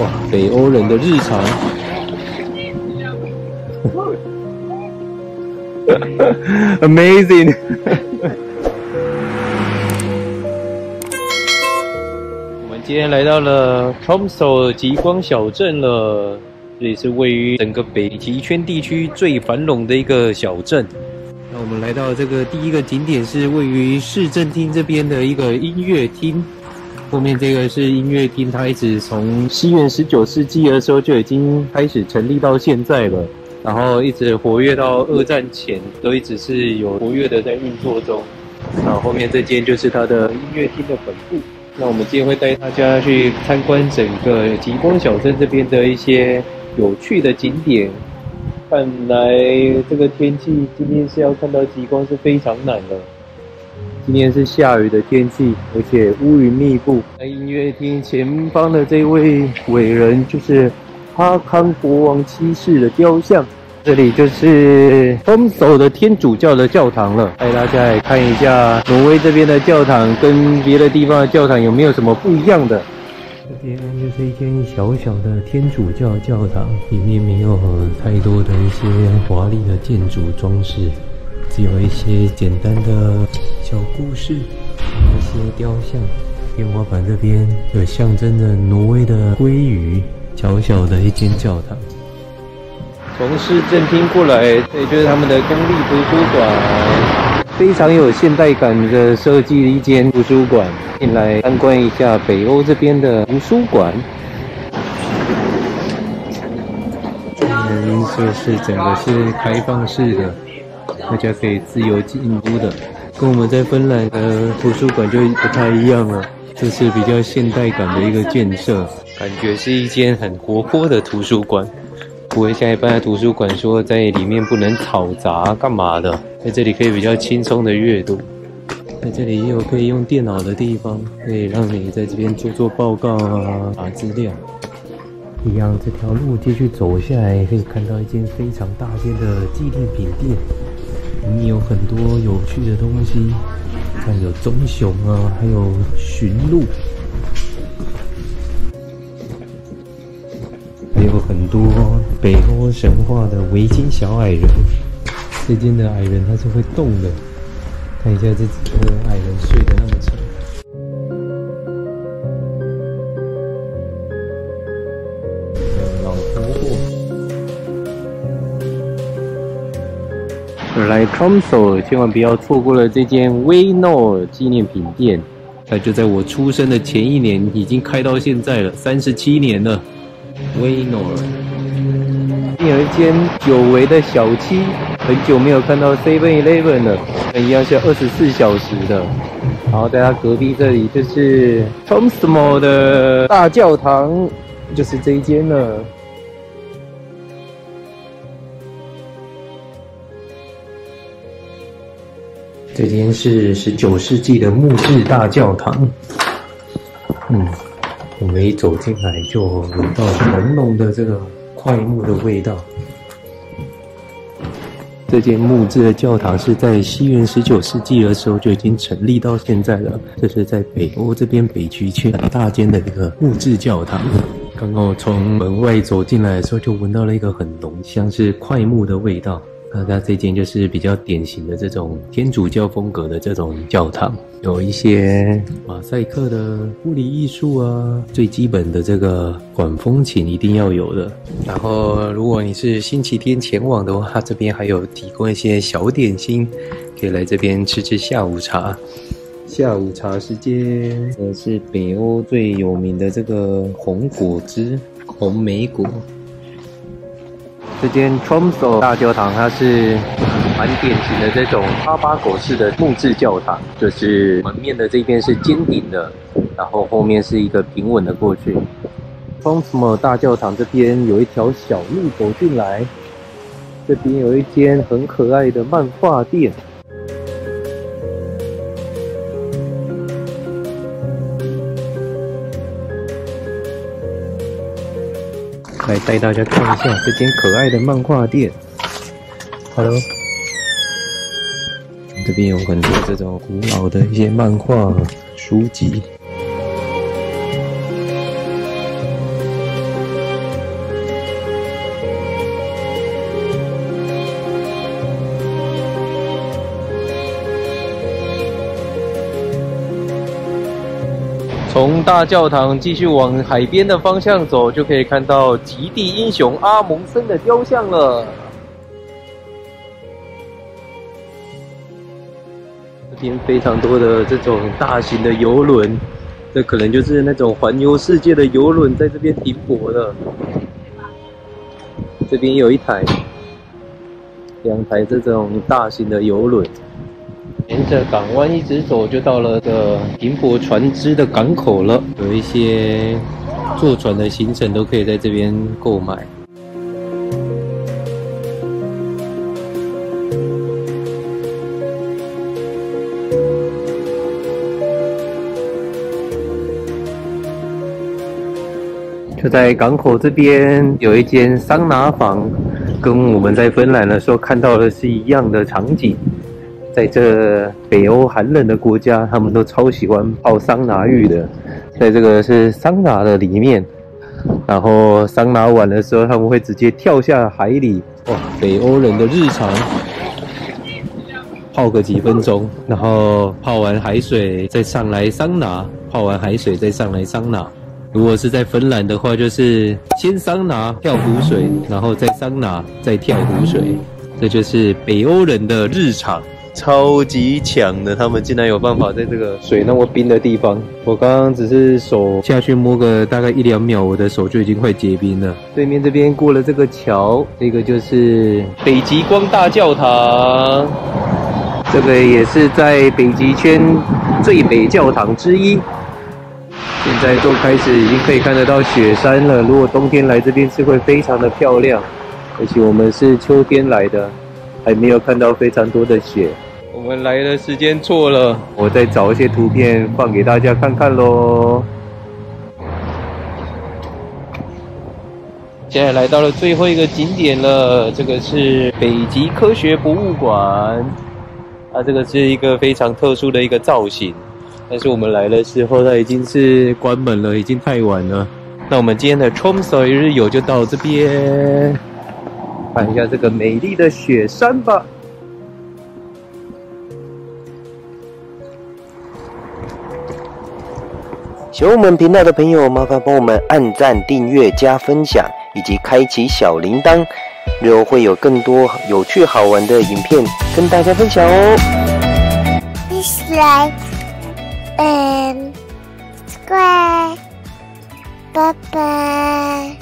哇，北欧人的日常。Amazing！我们今天来到了 Tromso 极光小镇了，这里是位于整个北极圈地区最繁荣的一个小镇。那我们来到这个第一个景点是位于市政厅这边的一个音乐厅。后面这个是音乐厅，它一直从西元十九世纪的时候就已经开始成立到现在了，然后一直活跃到二战前，都一直是有活跃的在运作中。那后面这间就是它的音乐厅的本部。那我们今天会带大家去参观整个极光小镇这边的一些有趣的景点。看来这个天气今天是要看到极光是非常难的。今天是下雨的天气，而且乌云密布。在音乐厅前方的这位伟人，就是哈康国王七世的雕像。这里就是丰首的天主教的教堂了。带大家来看一下挪威这边的教堂，跟别的地方的教堂有没有什么不一样的？这边就是一间小小的天主教教堂，里面没有太多的一些华丽的建筑装饰。只有一些简单的小故事，一些雕像。天花板这边有象征着挪威的鲑鱼，小小的一间教堂。从市政厅过来，这就是他们的公立图书馆，非常有现代感的设计的一间图书馆。进来参观一下北欧这边的图书馆。这边设施整个是开放式的。大家可以自由进出的，跟我们在芬兰的图书馆就不太一样了。这是比较现代感的一个建设，感觉是一间很活泼的图书馆，不会像一般的图书馆说在里面不能吵杂干嘛的。在这里可以比较轻松的阅读，在这里也有可以用电脑的地方，可以让你在这边做做报告啊，查资料。一样，这条路继续走下来，可以看到一间非常大间的纪念品店。里面有很多有趣的东西，看有棕熊啊，还有驯鹿，还有很多北欧神话的围巾小矮人。这间的矮人他是会动的，看一下这几个矮人睡得那么沉。来 Tromso，千万不要错过了这间威诺纪念品店。它就在我出生的前一年，已经开到现在了，三十七年了。威诺，有一间久违的小七，很久没有看到 Seven Eleven 了，一样是二十四小时的。然后在它隔壁这里就是 Tromso 的大教堂，就是这一间了。这间是十九世纪的木质大教堂。嗯，我们一走进来就闻到浓浓的这个块木的味道。这间木质的教堂是在西元十九世纪的时候就已经成立到现在了。这是在北欧这边北极圈很大间的一个木质教堂。刚刚我从门外走进来的时候，就闻到了一个很浓香是块木的味道。那它这间就是比较典型的这种天主教风格的这种教堂，有一些马赛克的玻璃艺术啊，最基本的这个管风琴一定要有的。然后，如果你是星期天前往的话，这边还有提供一些小点心，可以来这边吃吃下午茶。下午茶时间，这，是北欧最有名的这个红果汁，红莓果。这间 Tromso 大教堂，它是蛮典型的这种哈巴狗式的木质教堂，就是门面的这边是尖顶的，然后后面是一个平稳的过去。Tromso 大教堂这边有一条小路走进来，这边有一间很可爱的漫画店。来带大家看一下这间可爱的漫画店。Hello，这边有很多这种古老的一些漫画书籍。从大教堂继续往海边的方向走，就可以看到极地英雄阿蒙森的雕像了。这边非常多的这种大型的游轮，这可能就是那种环游世界的游轮，在这边停泊的。这边有一台、两台这种大型的游轮。沿着港湾一直走，就到了个停泊船只的港口了。有一些坐船的行程都可以在这边购买。就在港口这边有一间桑拿房，跟我们在芬兰的时候看到的是一样的场景。在这北欧寒冷的国家，他们都超喜欢泡桑拿浴的。在这个是桑拿的里面，然后桑拿完的时候，他们会直接跳下海里。哇，北欧人的日常，泡个几分钟，然后泡完海水再上来桑拿，泡完海水再上来桑拿。如果是在芬兰的话，就是先桑拿跳湖水，然后再桑拿再跳湖水，这就是北欧人的日常。超级强的，他们竟然有办法在这个水那么冰的地方。我刚刚只是手下去摸个大概一两秒，我的手就已经快结冰了。对面这边过了这个桥，这个就是北极光大教堂，这个也是在北极圈最北教堂之一。现在都开始已经可以看得到雪山了。如果冬天来这边是会非常的漂亮，而且我们是秋天来的。还没有看到非常多的雪，我们来的时间错了。我再找一些图片放给大家看看喽。现在来到了最后一个景点了，这个是北极科学博物馆。它，这个是一个非常特殊的一个造型，但是我们来的时候它已经是关门了，已经太晚了。那我们今天的 Tromso 一日游就到这边。看一下这个美丽的雪山吧！喜欢我们频道的朋友，麻烦帮我们按赞、订阅、加分享，以及开启小铃铛，日后会有更多有趣好玩的影片跟大家分享哦。Please like and subscribe，拜拜。